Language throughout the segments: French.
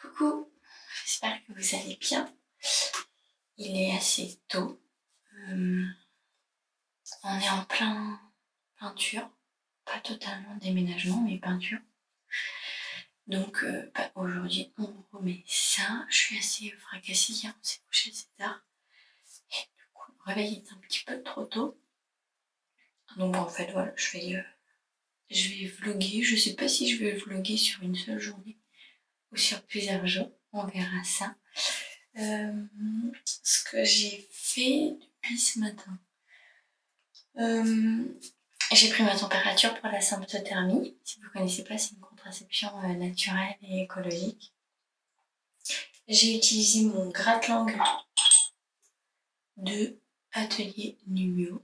Coucou, j'espère que vous allez bien. Il est assez tôt. Euh, on est en plein peinture. Pas totalement déménagement, mais peinture. Donc euh, bah, aujourd'hui, on remet ça. Je suis assez fracassée hier, on s'est couché assez tard. Et du coup, le réveil est un petit peu trop tôt. Donc en fait, voilà, je vais, euh, je vais. Je sais pas si je vais vlogger sur une seule journée ou sur plusieurs jours. On verra ça. Euh, ce que j'ai fait depuis ce matin. Euh, j'ai pris ma température pour la symptothermie. Si vous ne connaissez pas, c'est une contraception euh, naturelle et écologique. J'ai utilisé mon gratte-langue de Atelier Numio.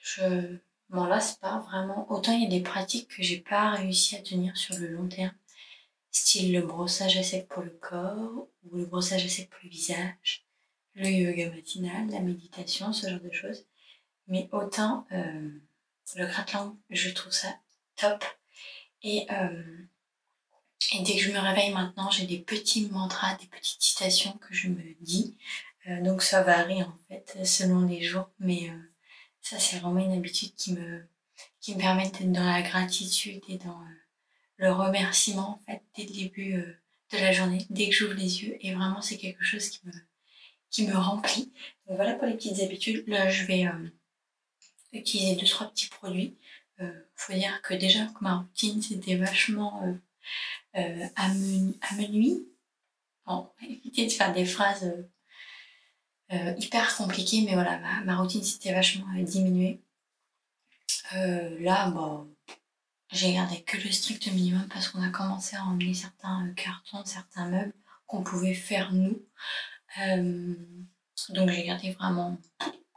Je m'en lasse pas vraiment. Autant il y a des pratiques que j'ai pas réussi à tenir sur le long terme style le brossage à sec pour le corps ou le brossage à sec pour le visage, le yoga matinal, la méditation, ce genre de choses. Mais autant euh, le gratte-langue, je trouve ça top. Et, euh, et, dès que je me réveille maintenant, j'ai des petits mantras, des petites citations que je me dis. Euh, donc ça varie en fait selon les jours, mais ça c'est vraiment une habitude qui me, qui me permet d'être dans la gratitude et dans le remerciement en fait dès le début euh, de la journée, dès que j'ouvre les yeux. Et vraiment, c'est quelque chose qui me, qui me remplit. Voilà pour les petites habitudes. Là, je vais euh, utiliser deux trois petits produits. Euh, faut dire que déjà ma routine c'était vachement euh, amenuis. Bon, éviter de faire des phrases hyper compliquées, mais voilà, ma, ma routine c'était vachement diminuée. là, bon, j'ai gardé que le strict minimum parce qu'on a commencé à emmener certains euh, cartons, certains meubles qu'on pouvait faire nous. Euh, donc j'ai gardé vraiment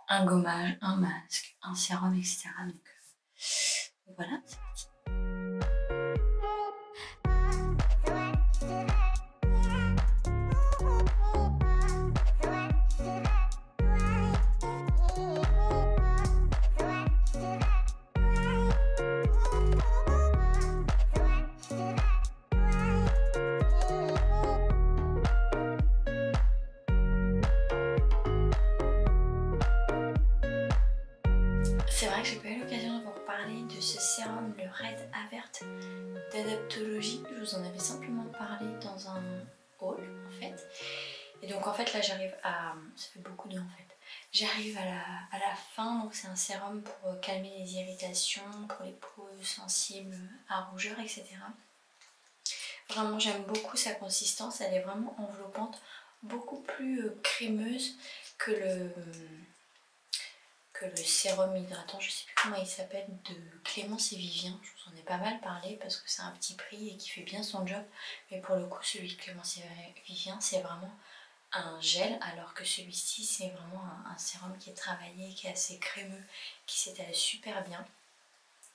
un gommage, un masque, un sérum, etc. Donc, euh, voilà, c'est parti. Le Red Avert d'Adaptologie. Je vous en avais simplement parlé dans un haul en fait. Et donc en fait là j'arrive à... ça fait beaucoup de en fait. J'arrive à la, à la fin, donc c'est un sérum pour calmer les irritations, pour les peaux sensibles à rougeur, etc. Vraiment j'aime beaucoup sa consistance, elle est vraiment enveloppante, beaucoup plus euh, crémeuse que le que le sérum hydratant, je sais plus comment il s'appelle, de Clémence et Vivien. Je vous en ai pas mal parlé parce que c'est un petit prix et qui fait bien son job. Mais pour le coup, celui de Clémence et Vivien, c'est vraiment un gel, alors que celui-ci, c'est vraiment un, sérum qui est travaillé, qui est assez crémeux, qui s'étale super bien,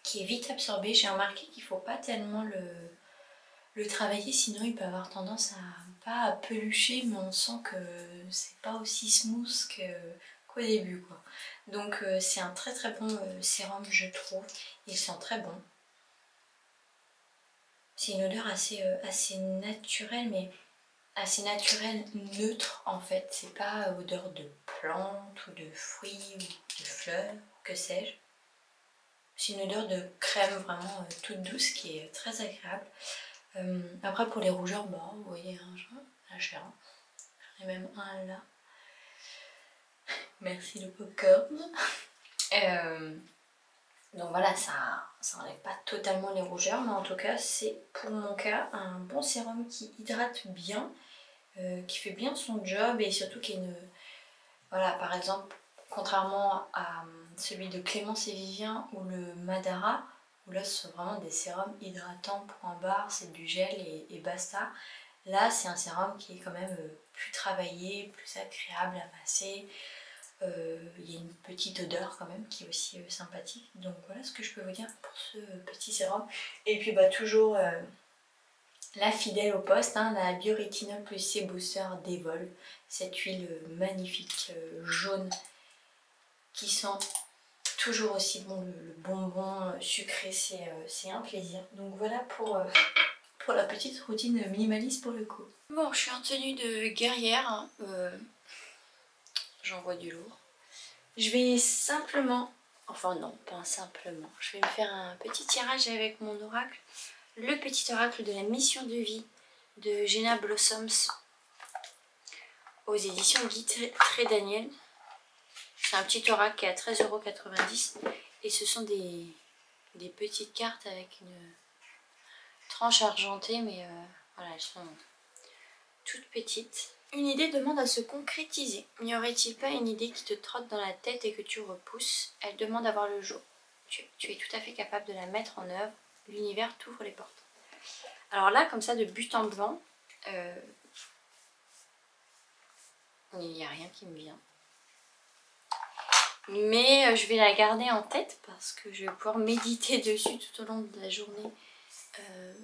qui est vite absorbé. J'ai remarqué qu'il faut pas tellement le, le travailler, sinon il peut avoir tendance à pas à pelucher, mais on sent que c'est pas aussi smooth début quoi. Donc euh, c'est un très très bon euh, sérum je trouve. Il sent très bon. C'est une odeur assez, euh, assez naturelle mais assez naturelle, neutre en fait. C'est pas odeur de plante ou de fruits ou de fleurs, que sais-je. C'est une odeur de crème vraiment toute douce qui est très agréable. après pour les rougeurs, bon, vous voyez, hein, j'ai un. même un là. Merci le popcorn. Euh, donc voilà, ça, ça enlève pas totalement les rougeurs, mais en tout cas, c'est pour mon cas un bon sérum qui hydrate bien, euh, qui fait bien son job et surtout qui est une. Voilà, par exemple, contrairement à celui de Clémence et Vivien ou le Madara, où là ce sont vraiment des sérums hydratants pour un bar, c'est du gel et, basta. Là, c'est un sérum qui est quand même euh, plus travaillé, plus agréable à masser. Euh, il y a une petite odeur quand même qui est aussi euh, sympathique. Donc voilà ce que je peux vous dire pour ce petit sérum. Et puis bah toujours euh, la fidèle au poste, hein, la Bioretinol plus C Booster d'Evol. Cette huile magnifique jaune qui sent toujours aussi bon. Le, bonbon sucré, c'est un plaisir. Donc voilà pour, pour la petite routine minimaliste pour le coup. Bon, je suis en tenue de guerrière. Hein. J'envoie du lourd. Je vais simplement, enfin non, pas simplement, je vais me faire un petit tirage avec mon oracle. Le petit oracle de la mission de vie de Jenna Blossoms aux éditions Guy Très Daniel. C'est un petit oracle qui est à 13,90€ et ce sont des, des petites cartes avec une tranche argentée mais euh, voilà elles sont toutes petites. Une idée demande à se concrétiser. N'y aurait-il pas une idée qui te trotte dans la tête et que tu repousses? Elle demande à voir le jour. Tu, es tout à fait capable de la mettre en œuvre. L'univers t'ouvre les portes. Alors là, comme ça, de but en blanc, euh, il n'y a rien qui me vient. Mais euh, je vais la garder en tête parce que je vais pouvoir méditer dessus tout au long de la journée euh,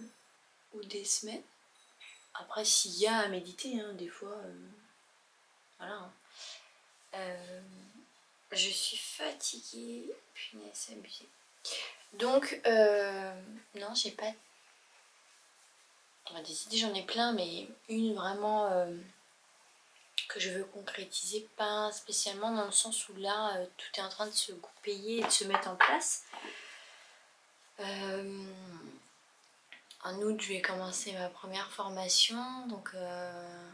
ou des semaines. Après, s'il y a à méditer, hein, des fois, euh, voilà. Hein. je suis fatiguée, punaise, abusée. Donc, non, j'ai pas... On va décider, j'en ai plein, mais une vraiment que je veux concrétiser, pas spécialement dans le sens où là, euh, tout est en train de se payer et de se mettre en place. Euh, en août, je vais commencer ma première formation, donc... Euh,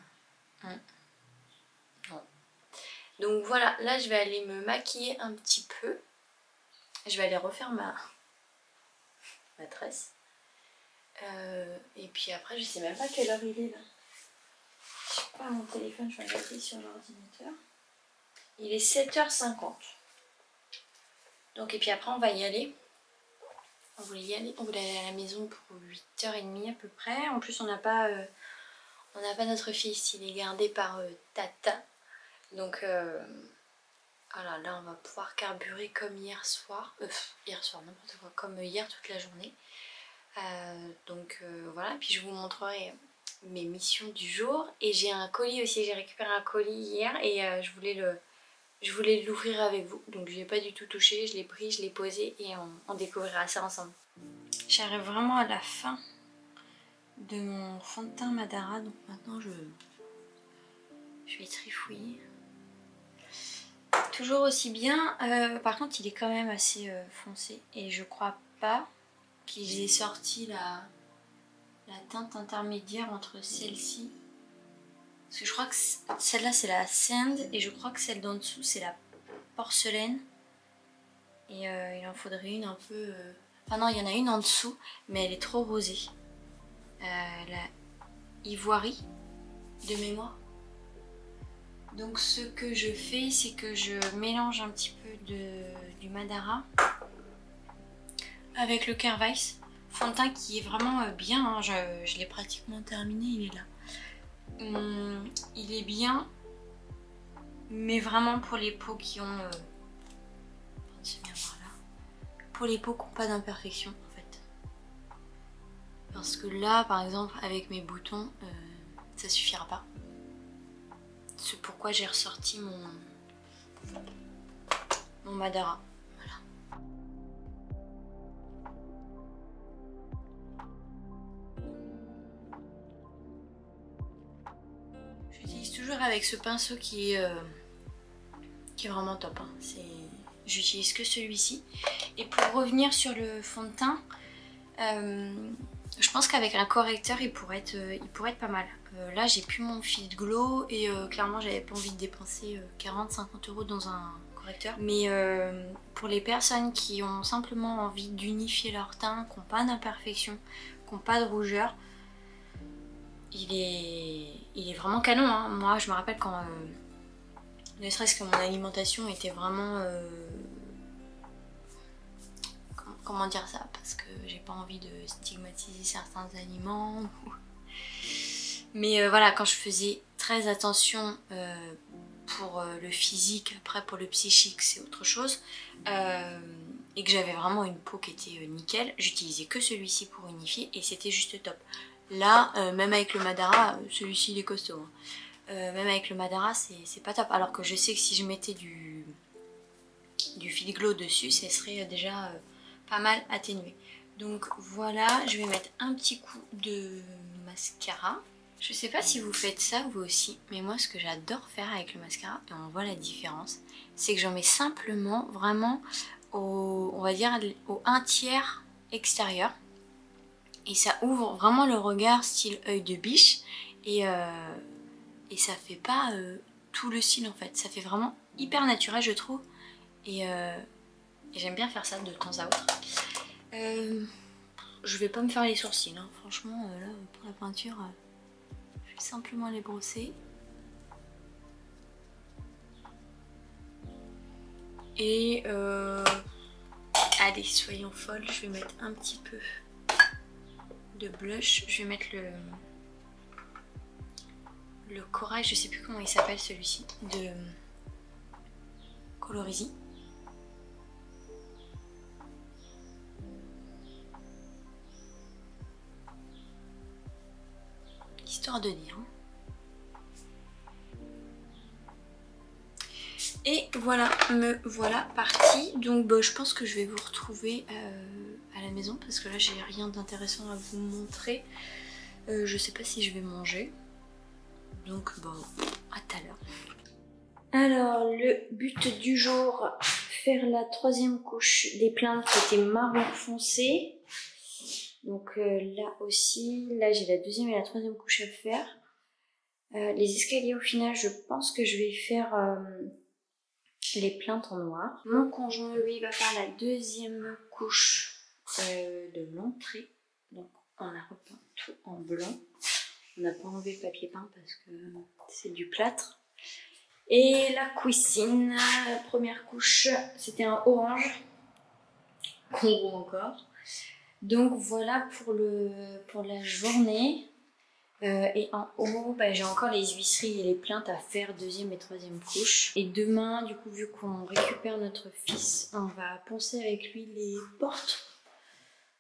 hmm. Donc voilà, là je vais aller me maquiller un petit peu. Je vais aller refaire ma, ma tresse. et puis après, je sais même pas quelle heure il est là pas mon téléphone, je vais regarder sur l'ordinateur. Il est 7h50. Donc et puis après on va y aller. On voulait y aller, on voulait aller à la maison pour 8h30 à peu près. En plus on n'a pas euh, pas notre fils, il est gardé par euh, Tata. Donc euh, voilà, là on va pouvoir carburer comme hier soir. hier soir, n'importe quoi, comme hier toute la journée. donc voilà, puis je vous montrerai mes missions du jour. Et j'ai un colis aussi, j'ai récupéré un colis hier et je voulais le je voulais l'ouvrir avec vous. Donc je l'ai pas du tout touché, je l'ai pris, je l'ai posé et on, découvrira ça ensemble. J'arrive vraiment à la fin de mon fond de teint Madara. Donc maintenant je, je vais trifouiller. Toujours aussi bien. Euh, par contre il est quand même assez euh, foncé et je crois pas qu'ils aient sorti la teinte intermédiaire entre celle-ci. Parce que je crois que celle-là c'est la sand et je crois que celle d'en dessous c'est la porcelaine. Et euh, il en faudrait une un peu... Euh, enfin non, il y en a une en dessous, mais elle est trop rosée. Euh, la ivoirie de mémoire. Donc ce que je fais, c'est que je mélange un petit peu de, du Madara avec le Kervice fond de teint qui est vraiment euh, bien, hein. je, l'ai pratiquement terminé, il est là. Hum, il est bien, mais vraiment pour les peaux qui ont... Euh, pour les peaux qui n'ont pas d'imperfection en fait. Parce que là, par exemple, avec mes boutons, euh, ça suffira pas. C'est pourquoi j'ai ressorti mon, mon Madara. Toujours avec ce pinceau qui est, euh, qui est vraiment top. Hein. J'utilise que celui-ci. Et pour revenir sur le fond de teint, euh, je pense qu'avec un correcteur, il pourrait être, euh, il pourrait être pas mal. là, j'ai plus mon fil de glow et clairement, j'avais pas envie de dépenser 40-50 euros dans un correcteur. Mais pour les personnes qui ont simplement envie d'unifier leur teint, qui n'ont pas d'imperfection, qui n'ont pas de rougeur, il est, il est vraiment canon. Hein. Moi, je me rappelle quand, euh, ne serait-ce que mon alimentation était vraiment... Euh, comment dire ça? Parce que j'ai pas envie de stigmatiser certains aliments. Mais euh, voilà, quand je faisais très attention pour le physique, après pour le psychique c'est autre chose, et que j'avais vraiment une peau qui était nickel, j'utilisais que celui-ci pour unifier et c'était juste top. Là, euh, même avec le Madara, euh, celui-ci il est costaud. Hein. Euh, même avec le Madara, c'est pas top. Alors que je sais que si je mettais du, du fil glow dessus, ça serait déjà pas mal atténué. Donc voilà, je vais mettre un petit coup de mascara. Je sais pas si vous faites ça vous aussi, mais moi ce que j'adore faire avec le mascara, et on voit la différence, c'est que j'en mets simplement vraiment au, on va dire, au un tiers extérieur. Et ça ouvre vraiment le regard style œil de biche. Et, euh, et ça fait pas euh, tout le cil en fait. Ça fait vraiment hyper naturel je trouve. Et, euh, j'aime bien faire ça de temps à autre. je vais pas me faire les sourcils. Hein. Franchement là pour la peinture, je vais simplement les brosser. Et allez, soyons folles, je vais mettre un petit peu de blush. Je vais mettre le le corail, je sais plus comment il s'appelle celui-ci, de Colorizi. Histoire de dire. Hein. Et voilà, me voilà partie. Donc bah, je pense que je vais vous retrouver euh, à la maison parce que là j'ai rien d'intéressant à vous montrer. Euh, je sais pas si je vais manger. Donc bon, à tout à l'heure. Alors le but du jour, faire la troisième couche des plaintes qui était marron foncé. Donc euh, là aussi, là j'ai la deuxième et la troisième couche à faire. les escaliers au final, je pense que je vais faire les plaintes en noir. Mon conjoint, lui, va faire la deuxième couche euh, de l'entrée. Donc, on a repeint tout en blanc. On n'a pas enlevé le papier peint parce que c'est du plâtre. Et la cuisine, première couche, c'était un orange. Qu'on encore. Donc voilà pour, le, pour la journée. Euh, et en haut, bah, j'ai encore les huisseries et les plaintes à faire, deuxième et troisième couche. Et demain, du coup, vu qu'on récupère notre fils, on va poncer avec lui les portes.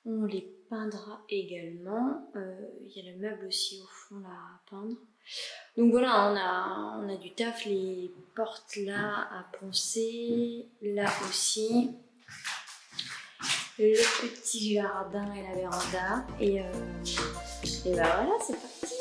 On les peindra également. Euh, il y a le meuble aussi au fond là à peindre. Donc voilà, on a, on a du taf, les portes là à poncer, là aussi. Le petit jardin et la véranda. Et, euh, et bah voilà, c'est parti.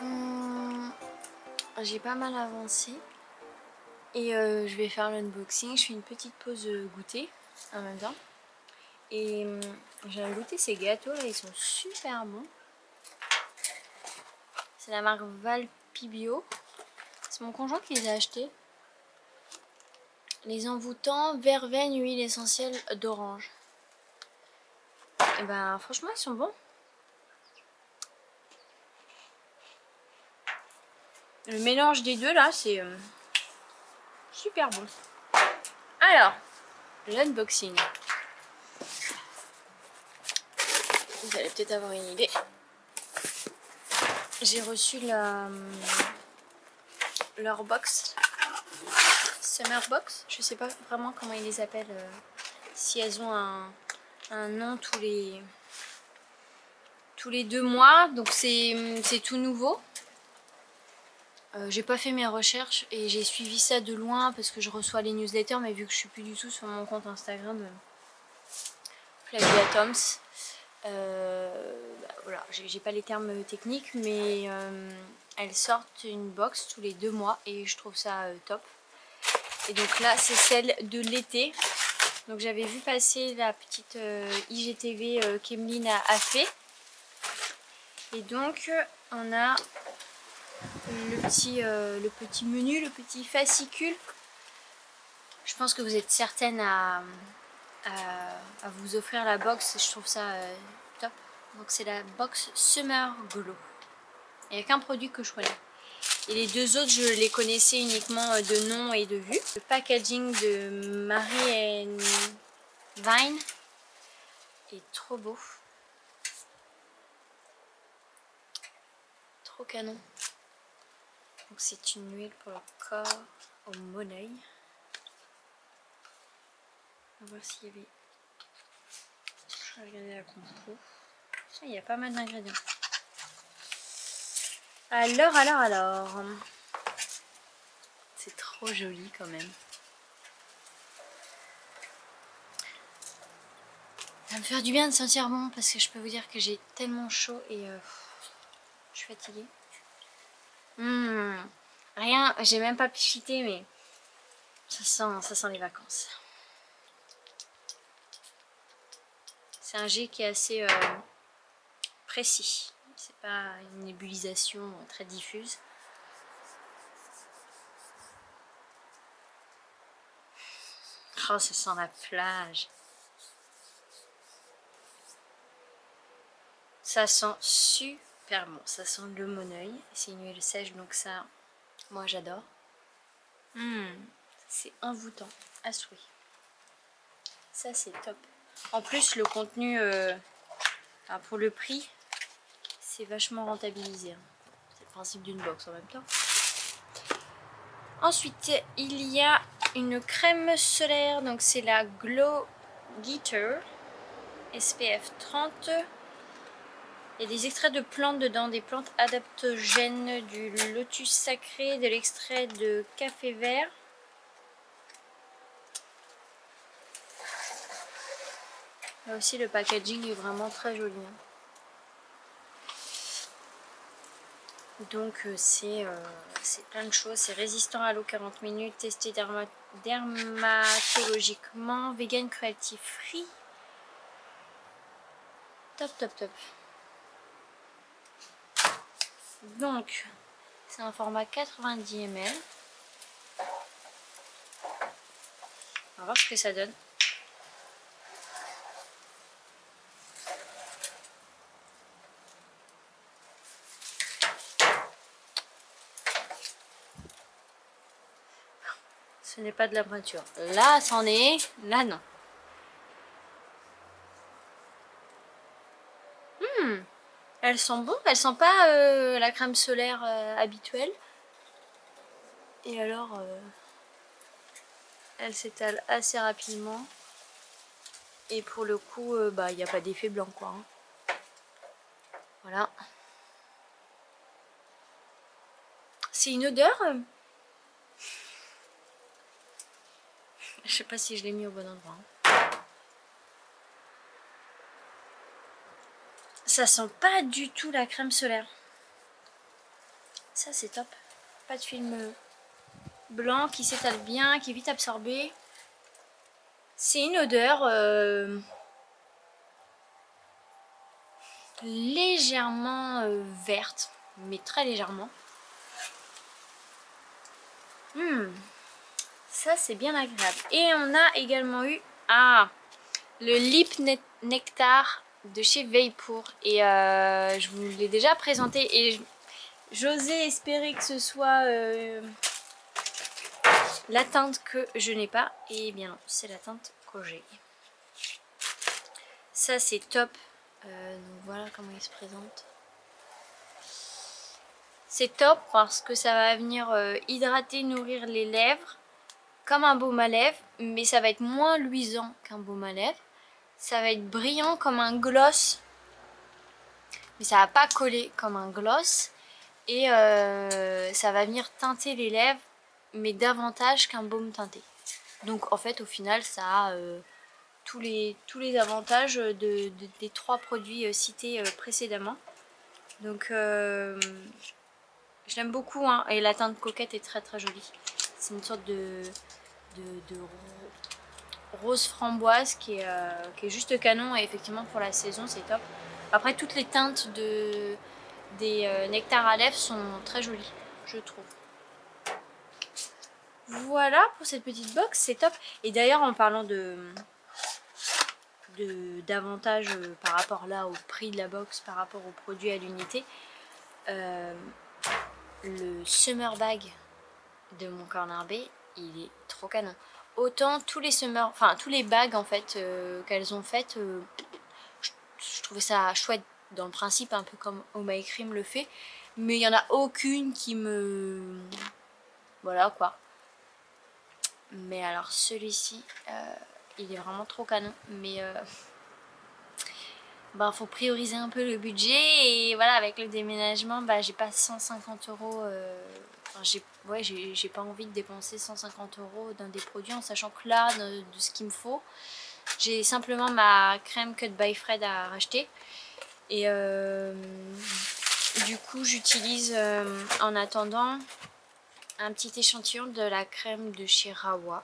Hum, j'ai pas mal avancé. Et euh, je vais faire l'unboxing. Je fais une petite pause goûter en même temps. Et hum, j'ai goûté ces gâteaux là, ils sont super bons. C'est la marque Valpibio. C'est mon conjoint qui les a achetés. Les envoûtants verveine huile essentielle d'orange. Et eh ben franchement ils sont bons. Le mélange des deux là c'est euh, super bon. Alors, l'unboxing. Vous allez peut-être avoir une idée. J'ai reçu la, euh, leur box. Summer box. Je sais pas vraiment comment ils les appellent. Euh, si elles ont un, un nom tous les tous les deux mois donc c'est tout nouveau euh, j'ai pas fait mes recherches et j'ai suivi ça de loin parce que je reçois les newsletters mais vu que je suis plus du tout sur mon compte Instagram euh, Flavia Toms euh, bah, voilà j'ai pas les termes techniques mais elles sortent une box tous les deux mois et je trouve ça top et donc là c'est celle de l'été donc j'avais vu passer la petite IGTV qu'Emeline a, fait. Et donc on a le petit, euh, le petit menu, le petit fascicule. Je pense que vous êtes certaine à, vous offrir la box. Je trouve ça top. Donc c'est la box Summer Glow. Il n'y a qu'un produit que je connais. Et les deux autres, je les connaissais uniquement euh, de nom et de vue. Le packaging de Marie Vine est trop beau. Trop canon. Donc c'est une huile pour le corps au monoeil. On va voir s'il y avait... Je vais regarder la compo. Il y a pas mal d'ingrédients. Alors, alors, alors. C'est trop joli quand même. Ça va me faire du bien de sentir bon parce que je peux vous dire que j'ai tellement chaud et euh, je suis fatiguée. Mmh. Rien, j'ai même pas pichité mais ça sent, ça sent les vacances. C'est un jet qui est assez euh, précis c'est pas une nébulisation très diffuse. Oh, ça sent la plage. Ça sent super bon. Ça sent le moneuil. C'est une huile sèche, donc ça, moi j'adore. Hmm, c'est envoûtant à souhait. Ça, c'est top. En plus, le contenu, euh, pour le prix, c'est vachement rentabilisé. Hein. C'est le principe d'une box en même temps. Ensuite, il y a une crème solaire. Donc c'est la Glow Geeter SPF 30. Il y a des extraits de plantes dedans, des plantes adaptogènes, du lotus sacré, de l'extrait de café vert. Là aussi le packaging est vraiment très joli. Hein. Donc euh, euh, c'est plein de choses. C'est résistant à l'eau 40 minutes, testé dermatologiquement, vegan cruelty free. Top, top, top. Donc, c'est un format 90 ml. On va voir ce que ça donne. ce n'est pas de la peinture. Là, c'en est. Là, non. Hmm. Elles sont bon. Elles sont pas euh, la crème solaire euh, habituelle. Et alors, euh, elles s'étalent assez rapidement. Et pour le coup, bah, il n'y a pas d'effet blanc, quoi. Hein. Voilà. C'est une odeur Je sais pas si je l'ai mis au bon endroit. Hein. Ça sent pas du tout la crème solaire. Ça c'est top. Pas de film blanc qui s'étale bien, qui est vite absorbé. C'est une odeur euh, légèrement euh, verte, mais très légèrement. Hmm. Ça, c'est bien agréable. Et on a également eu ah, le Lip Nectar de chez Vapor. Et euh, je vous l'ai déjà présenté. Et j'osais espérer que ce soit euh, la teinte que je n'ai pas. Et bien non, c'est la teinte que j'ai. Ça, c'est top. Euh, donc voilà comment il se présente. C'est top parce que ça va venir hydrater, nourrir les lèvres comme un baume à lèvres, mais ça va être moins luisant qu'un baume à lèvres. Ça va être brillant comme un gloss, mais ça va pas coller comme un gloss. Et euh, ça va venir teinter les lèvres, mais davantage qu'un baume teinté. Donc en fait, au final, ça a euh, tous, les, tous les avantages de, des trois produits euh, cités précédemment. Donc je l'aime beaucoup, hein, et la teinte coquette est très très jolie. C'est une sorte de, de, rose framboise qui est, euh, qui est, juste canon et effectivement pour la saison c'est top. Après toutes les teintes de, des euh, nectars à lèvres sont très jolies je trouve. Voilà pour cette petite box, c'est top. Et d'ailleurs en parlant de, d'avantage par rapport là au prix de la box, par rapport au produit à l'unité. le Summer Bag de mon Corner Bay, il est trop canon. Autant tous les Summer, enfin tous les bags en fait qu'elles ont faites, je, trouvais ça chouette dans le principe, un peu comme Oh My Cream le fait. Mais il n'y en a aucune qui me... Voilà quoi. Mais alors celui-ci, euh, il est vraiment trop canon. Mais euh, bah, faut prioriser un peu le budget. Et voilà, avec le déménagement, bah, j'ai pas 150 euros. J'ai ouais, j'ai pas envie de dépenser 150 euros dans des produits en sachant que là, de, de ce qu'il me faut, j'ai simplement ma crème Cut by Fred à racheter. Et euh, du coup, j'utilise euh, en attendant un petit échantillon de la crème de chez Rawa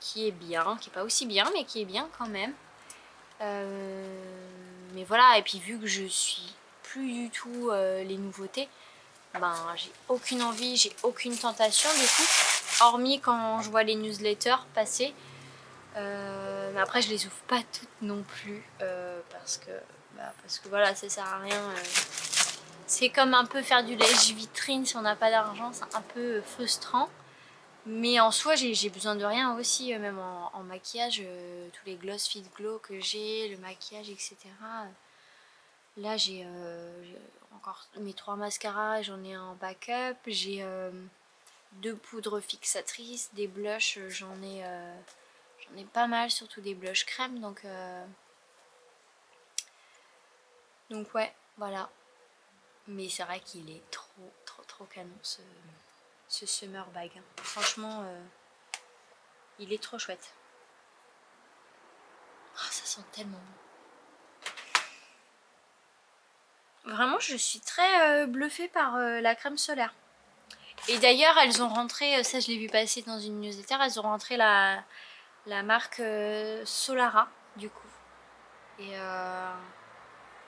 qui est bien, qui est pas aussi bien, mais qui est bien quand même. Euh, mais voilà, et puis vu que je suis plus du tout les nouveautés, ben j'ai aucune envie, j'ai aucune tentation du coup, hormis quand je vois les newsletters passer. mais après je les ouvre pas toutes non plus parce que bah, parce que voilà, ça sert à rien. Euh. C'est comme un peu faire du lèche vitrine si on n'a pas d'argent, c'est un peu frustrant. Mais en soi, j'ai besoin de rien aussi, euh, même en, maquillage, euh, tous les gloss fit glow que j'ai, le maquillage, etc. Là, j'ai encore mes trois mascaras, j'en ai un backup, j'ai deux poudres fixatrices, des blushs, j'en ai, j'en ai pas mal, surtout des blushs crème, donc donc ouais, voilà. Mais c'est vrai qu'il est trop, trop, trop canon ce, ce Summer Bag. Hein. Franchement, euh, il est trop chouette. Oh, ça sent tellement bon. Vraiment, je suis très euh, bluffée par euh, la crème solaire. Et d'ailleurs, elles ont rentré, ça je l'ai vu passer dans une newsletter, elles ont rentré la, la marque Solara, du coup. Et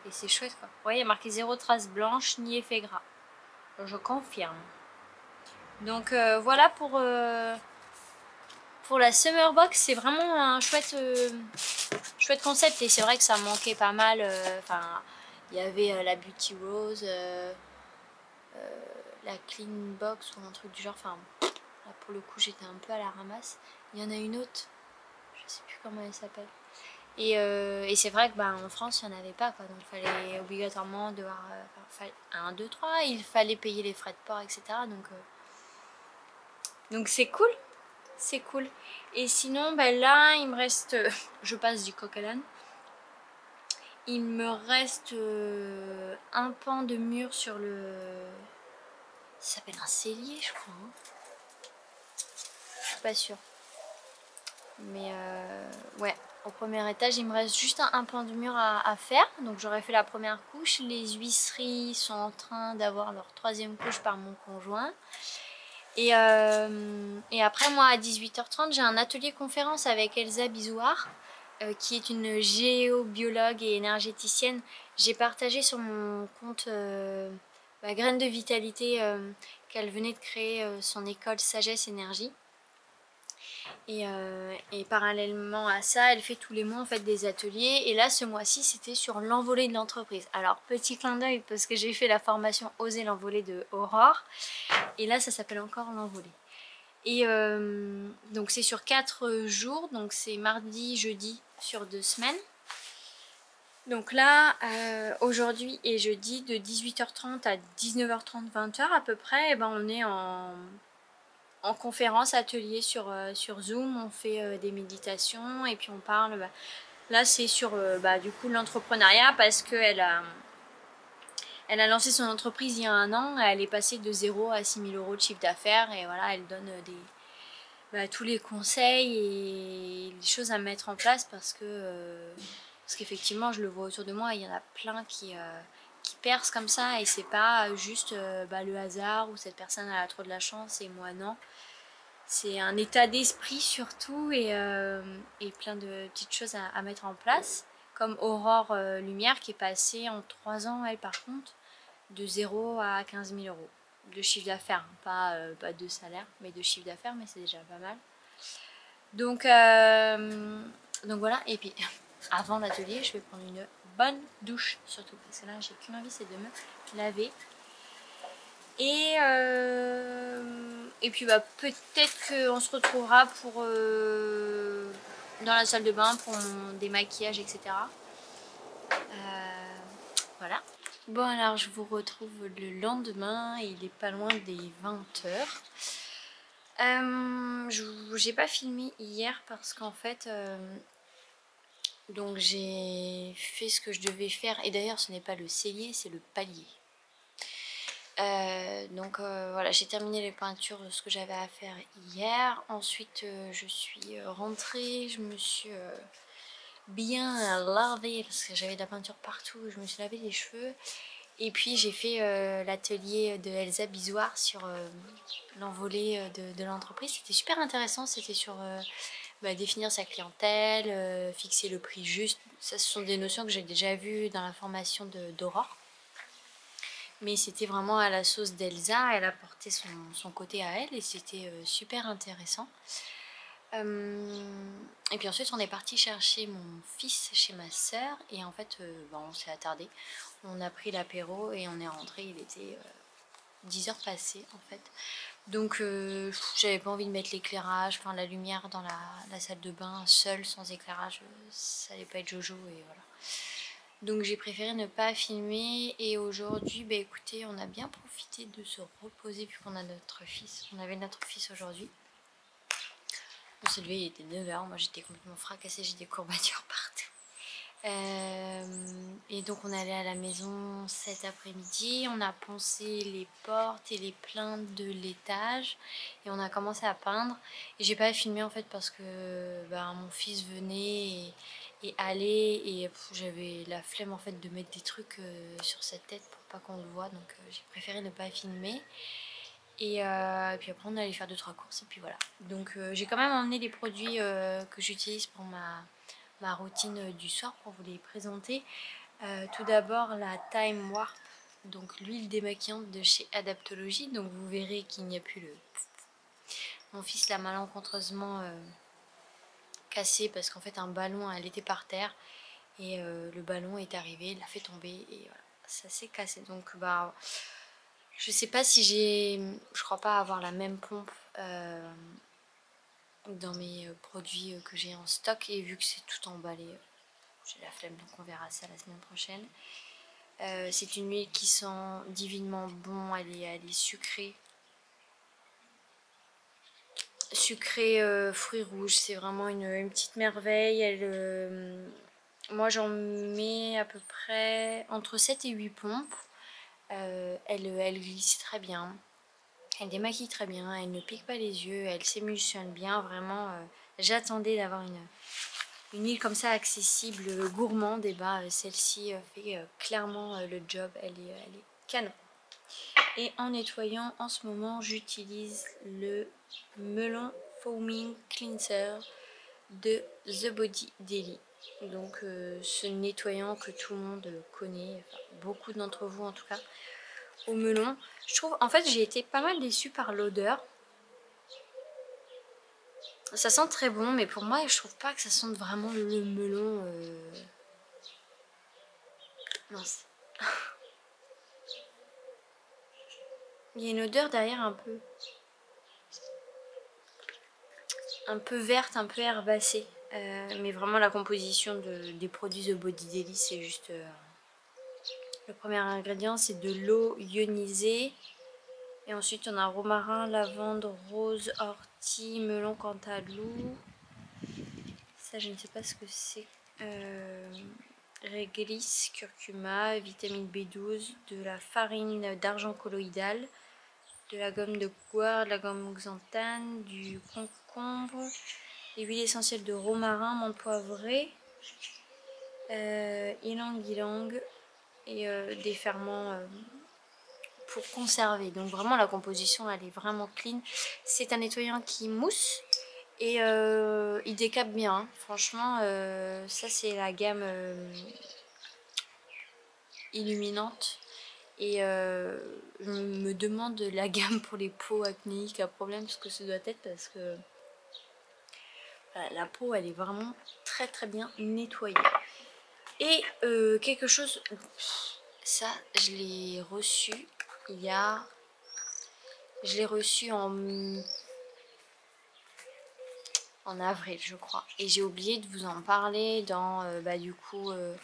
et c'est chouette quoi. Vous voyez, il y a marqué zéro trace blanche ni effet gras. Je confirme. Donc euh, voilà pour, euh, pour la Summer Box. C'est vraiment un chouette, euh, chouette concept. Et c'est vrai que ça manquait pas mal. Enfin, il y avait la Beauty Rose, la Clean Box ou un truc du genre. Enfin, là pour le coup j'étais un peu à la ramasse. Il y en a une autre. Je sais plus comment elle s'appelle. Euh, et, c'est vrai que bah, en France, il n'y en avait pas. Quoi. Donc il fallait obligatoirement devoir... Euh, 1, 2, 3, il fallait payer les frais de port, etc. Donc euh, donc c'est cool. C'est cool. Et sinon, bah, là, il me reste... je passe du coq à Il me reste euh, un pan de mur sur le... Ça s'appelle un cellier, je crois. Hein. Je suis pas sûre. Mais ouais, au premier étage. Il me reste juste un, pan de mur à, faire. Donc j'aurais fait la première couche. Les huisseries sont en train d'avoir leur troisième couche par mon conjoint. Et, euh, après, moi, à 18h30, j'ai un atelier conférence avec Elsa Bizouard, euh, qui est une géobiologue et énergéticienne. J'ai partagé sur mon compte euh, Graine de Vitalité qu'elle venait de créer son école Sagesse Énergie. Euh, et, parallèlement à ça, elle fait tous les mois en fait des ateliers. Et là, ce mois-ci, c'était sur l'envolée de l'entreprise. Alors, petit clin d'œil parce que j'ai fait la formation Oser l'envolée de Aurore. Et là, ça s'appelle encore l'envolée. Et euh, donc, c'est sur 4 jours. Donc, c'est mardi, jeudi sur deux semaines. Donc là, euh, aujourd'hui et jeudi, de 18h30 à 19h30, 20h à peu près, eh ben, on est en en conférence, atelier sur, euh, Zoom, on fait euh, des méditations et puis on parle. Bah, là, c'est sur bah, du coup l'entrepreneuriat parce qu'elle a, elle a lancé son entreprise il y a un an. Elle est passée de 0 à 6000 euros de chiffre d'affaires et voilà, elle donne des, bah, tous les conseils et les choses à mettre en place parce que parce qu'effectivement, je le vois autour de moi, il y en a plein qui qui percent comme ça et c'est pas juste le hasard ou cette personne a trop de la chance et moi non c'est un état d'esprit surtout et, euh, et, plein de petites choses à, mettre en place. Comme Aurore euh, Lumière qui est passée en 3 ans, elle par contre, de 0 à 15 000 euros de chiffre d'affaires. Hein. Pas, euh, pas de salaire, mais de chiffre d'affaires, mais c'est déjà pas mal. Donc, donc voilà, et puis avant l'atelier, je vais prendre une bonne douche surtout. Parce que là, j'ai qu'une envie, c'est de me laver. Et, euh, et puis bah, peut-être qu'on se retrouvera pour euh, dans la salle de bain pour mon démaquillage, etc. voilà. Bon alors je vous retrouve le lendemain, il est pas loin des 20h. Euh, j'ai pas filmé hier parce qu'en fait euh, j'ai fait ce que je devais faire et d'ailleurs ce n'est pas le cellier c'est le palier. Euh, donc voilà j'ai terminé les peintures ce que j'avais à faire hier. Ensuite je suis rentrée, je me suis bien lavé parce que j'avais de la peinture partout, je me suis lavé les cheveux et puis j'ai fait euh, l'atelier de Elsa Bisoir sur euh, l'envolée euh, de, l'entreprise. C'était super intéressant, c'était sur bah, définir sa clientèle, fixer le prix juste. Ça, ce sont des notions que j'ai déjà vues dans la formation d'Aurore. Mais c'était vraiment à la sauce d'Elsa, elle apportait son, son côté à elle et c'était super intéressant. Et puis ensuite on est parti chercher mon fils chez ma soeur et en fait bah, on s'est attardé. On a pris l'apéro et on est rentré, il était 10 euh, heures passées en fait. Donc euh, j'avais pas envie de mettre l'éclairage, enfin la lumière dans la, salle de bain seule sans éclairage, ça allait pas être jojo et voilà. Donc j'ai préféré ne pas filmer et aujourd'hui, bah écoutez, on a bien profité de se reposer vu qu'on a notre fils. On avait notre fils aujourd'hui. S'est levé, il était 9h, moi j'étais complètement fracassée, j'ai des courbatures partout. Euh, et donc on allé à la maison cet après-midi, on a poncé les portes et les plaintes de l'étage et on a commencé à peindre. Et j'ai pas filmé en fait parce que bah, mon fils venait et, allait et j'avais la flemme en fait de mettre des trucs euh, sur sa tête pour pas qu'on le voit donc euh, j'ai préféré ne pas filmer. Et, puis après on allait faire 2-3 courses et puis voilà. Donc j'ai quand même emmené les produits que j'utilise pour ma ma routine du soir pour vous les présenter. Euh, tout d'abord la Time Warp, donc l'huile démaquillante de chez Adaptologie. Donc vous verrez qu'il n'y a plus le... Mon fils l'a malencontreusement euh, cassé parce qu'en fait un ballon, elle était par terre et euh, le ballon est arrivé, l'a fait tomber et voilà, ça s'est cassé. Donc bah je sais pas si j'ai... Je crois pas avoir la même pompe dans mes euh, produits euh, que j'ai en stock. Et vu que c'est tout emballé euh, j'ai la flemme donc on verra ça la semaine prochaine. C'est une huile qui sent divinement bon elle est, elle est sucrée. Sucrée fruits rouges c'est vraiment une, petite merveille. Moi j'en mets à peu près entre 7 et 8 pompes elle, elle glisse très bien elle démaquille très bien, elle ne pique pas les yeux, elle s'émulsionne bien. Vraiment, euh, j'attendais d'avoir une, huile comme ça accessible, gourmande. Et bah, celle-ci euh, fait euh, clairement le job. Elle est, elle est canon. Et en nettoyant, en ce moment, j'utilise le Melon Foaming Cleanser de The Body Daily. Donc ce nettoyant que tout le monde connaît, beaucoup d'entre vous en tout cas, au melon. Je trouve, en fait, j'ai été pas mal déçue par l'odeur. Ça sent très bon, mais pour moi, je trouve pas que ça sente vraiment le melon. Euh... Il y a une odeur derrière un peu... Un peu verte, un peu herbacée. Euh, mais vraiment la composition de, des produits de Body Daily, c'est juste... Euh, le premier ingrédient, c'est de l'eau ionisée. Et ensuite, on a romarin, lavande, rose, ortie, melon, cantalou. Ça, je ne sais pas ce que c'est. Euh, réglisse, curcuma, vitamine B12, de la farine d'argent colloïdal, de la gomme de goire, de la gomme xanthane, du concombre, des huiles essentielles de romarin, menthe poivrée, euh, ylang ylang, et euh, des ferments euh, pour conserver. Donc vraiment la composition elle est vraiment clean. C'est un nettoyant qui mousse et euh, il décape bien. Hein. Franchement ça c'est la gamme illuminante. Et je me demande la gamme pour les peaux acnéiques à problème ce que ça doit être parce que la peau elle est vraiment très très bien nettoyée. Et euh, quelque chose, ça je l'ai reçu il y a, je l'ai reçu en en avril je crois. Et j'ai oublié de vous en parler dans euh, bah, du coup euh,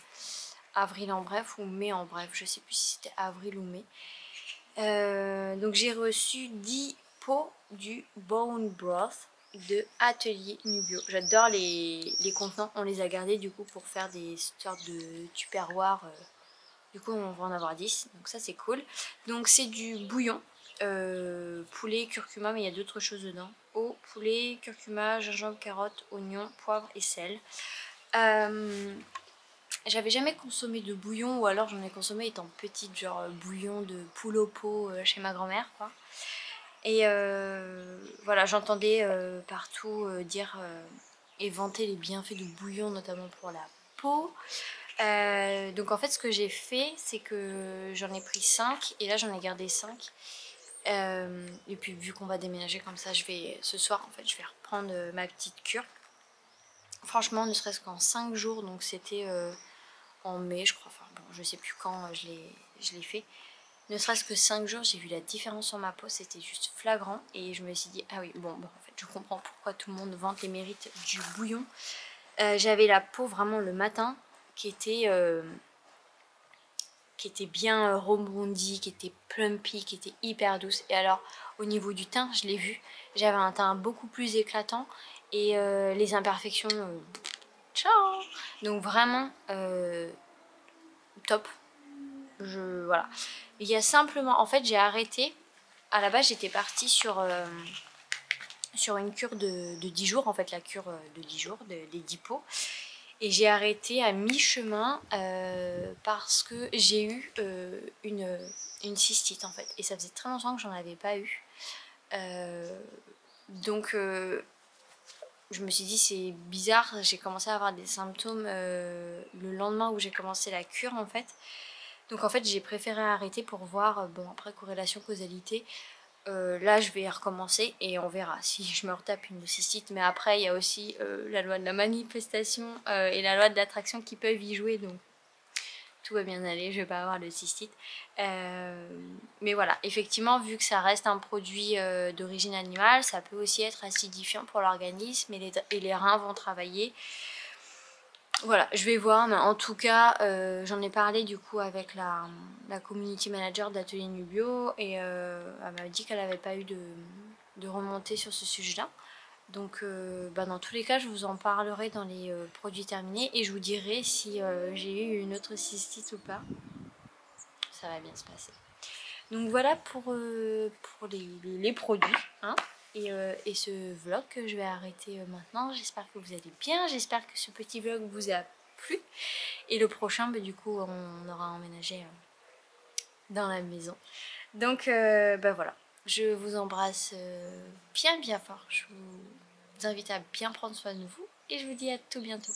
avril en bref ou mai en bref. Je sais plus si c'était avril ou mai. Donc j'ai reçu 10 pots du bone broth de Atelier Nubio. J'adore les, les, contenants, on les a gardés du coup pour faire des sortes de tupperware. Euh, du coup on va en avoir 10, donc ça c'est cool. Donc c'est du bouillon, euh, poulet, curcuma, mais il y a d'autres choses dedans. Eau, poulet, curcuma, gingembre, carotte, oignon, poivre et sel. Euh, j'avais jamais consommé de bouillon ou alors j'en ai consommé étant petite, genre bouillon de poule au pot chez ma grand-mère quoi. Et euh, voilà, j'entendais euh, partout euh, dire et vanter les bienfaits du bouillon, notamment pour la peau. donc en fait, ce que j'ai fait, c'est que j'en ai pris 5 et là j'en ai gardé 5. et puis vu qu'on va déménager comme ça, je vais ce soir en fait, je vais reprendre ma petite cure. Franchement, ne serait-ce qu'en 5 jours, donc c'était en mai, je crois. Enfin bon, je sais plus quand je l'ai fait ne serait-ce que 5 jours, j'ai vu la différence sur ma peau, c'était juste flagrant. Et je me suis dit, ah oui, bon, bon, en fait, je comprends pourquoi tout le monde vante les mérites du bouillon. Euh, j'avais la peau vraiment le matin qui était, euh, qui était bien rebondie, qui était plumpy, qui était hyper douce. Et alors, au niveau du teint, je l'ai vu, j'avais un teint beaucoup plus éclatant. Et euh, les imperfections, ciao Donc vraiment, top. Voilà. Il y a simplement, en fait j'ai arrêté, à la base j'étais partie sur, euh, sur une cure de, 10 jours, en fait la cure euh, de 10 jours, de, des 10 pots. Et j'ai arrêté à mi-chemin euh, parce que j'ai eu une, une cystite en fait. Et ça faisait très longtemps que j'en avais pas eu. donc je me suis dit c'est bizarre, j'ai commencé à avoir des symptômes le lendemain où j'ai commencé la cure en fait. Donc en fait j'ai préféré arrêter pour voir, euh, bon après corrélation causalité, euh, là je vais recommencer et on verra si je me retape une cystite. Mais après il y a aussi euh, la loi de la manifestation et la loi de l'attraction qui peuvent y jouer donc tout va bien aller, je vais pas avoir le cystite. mais voilà, effectivement vu que ça reste un produit d'origine animale, ça peut aussi être acidifiant pour l'organisme et et les reins vont travailler. Voilà, je vais voir, mais en tout cas, euh, j'en ai parlé du coup avec la, community manager d'Atelier Nubio et euh, elle m'a dit qu'elle n'avait pas eu de, remontée sur ce sujet-là. Donc euh, bah, dans tous les cas, je vous en parlerai dans les produits terminés et je vous dirai si j'ai eu une autre cystite ou pas. Ça va bien se passer. Donc voilà pour, pour les, produits. Hein. Euh, et, ce vlog que je vais arrêter euh, maintenant. J'espère que vous allez bien, j'espère que ce petit vlog vous a plu. Et le prochain, bah, du coup, on aura emménagé euh, dans la maison. Donc, ben voilà, je vous embrasse bien bien fort. Je vous invite à bien prendre soin de vous et je vous dis à tout bientôt.